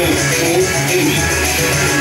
G-O-O-M.